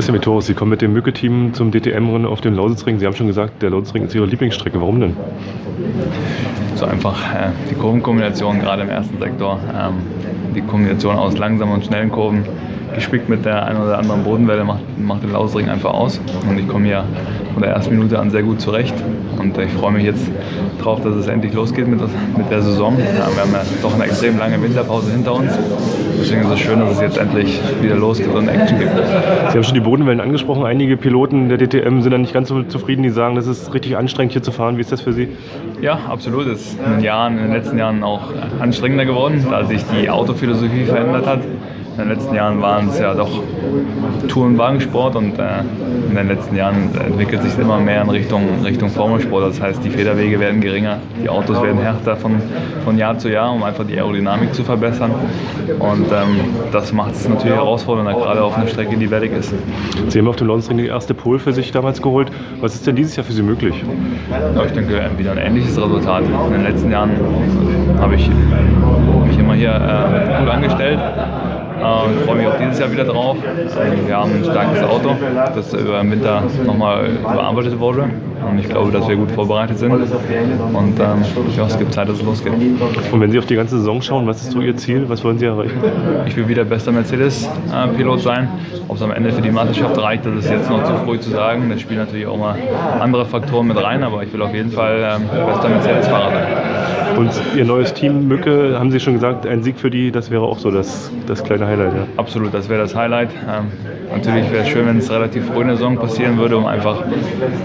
Christian Vitoris, Sie kommen mit dem Mücke-Team zum DTM-Rennen auf dem Lausitzring. Sie haben schon gesagt, der Lausitzring ist Ihre Lieblingsstrecke. Warum denn? So einfach äh, die Kurvenkombination, gerade im ersten Sektor. Ähm, die Kombination aus langsamen und schnellen Kurven, gespickt mit der einen oder anderen Bodenwelle, macht, macht den Lausitzring einfach aus. Und ich komme hier von der ersten Minute an sehr gut zurecht. Und ich freue mich jetzt drauf, dass es endlich losgeht mit, mit der Saison. Ja, wir haben ja doch eine extrem lange Winterpause hinter uns. Deswegen ist es schön, dass es jetzt endlich wieder losgeht und Action gibt. Sie haben schon die Bodenwellen angesprochen. Einige Piloten der DTM sind da nicht ganz so zufrieden. Die sagen, das ist richtig anstrengend hier zu fahren. Wie ist das für Sie? Ja, absolut. Es ist in den, Jahren, in den letzten Jahren auch anstrengender geworden, da sich die Autophilosophie verändert hat. In den letzten Jahren waren es ja doch Tour- und Wagensport und äh, in den letzten Jahren entwickelt sich immer mehr in Richtung, Richtung Formelsport. Das heißt, die Federwege werden geringer, die Autos werden härter von, von Jahr zu Jahr, um einfach die Aerodynamik zu verbessern. Und ähm, das macht es natürlich herausfordernder, gerade auf einer Strecke, die wellig ist. Sie haben auf dem Lonsring die erste Pole für sich damals geholt. Was ist denn dieses Jahr für Sie möglich? Ja, ich denke, wieder ein ähnliches Resultat. In den letzten Jahren habe ich mich immer hier äh, gut angestellt. Ähm, ich freue mich auch dieses Jahr wieder drauf. Ähm, wir haben ein starkes Auto, das über den Winter nochmal überarbeitet wurde. Und ich glaube, dass wir gut vorbereitet sind. Und ähm, ja, es gibt Zeit, dass es losgeht. Und wenn Sie auf die ganze Saison schauen, was ist so Ihr Ziel? Was wollen Sie erreichen? Ich will wieder bester Mercedes-Pilot sein. Ob es am Ende für die Meisterschaft reicht, das ist jetzt noch zu früh zu sagen. Da spielen natürlich auch mal andere Faktoren mit rein, aber ich will auf jeden Fall ähm, bester Mercedes-Fahrer sein. Und Ihr neues Team Mücke, haben Sie schon gesagt, ein Sieg für die, das wäre auch so das, das kleine Highlight. Ja. Absolut, das wäre das Highlight. Ähm, natürlich wäre es schön, wenn es relativ früh in der Saison passieren würde, um einfach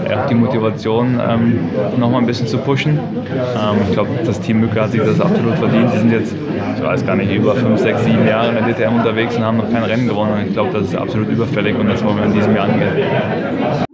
ja, die Motivation ähm, nochmal ein bisschen zu pushen. Ähm, ich glaube, das Team Mücke hat sich das absolut verdient. Sie sind jetzt, ich weiß gar nicht, über 5, 6, 7 Jahre in der DTM unterwegs und haben noch kein Rennen gewonnen. Ich glaube, das ist absolut überfällig und das wollen wir in diesem Jahr angehen.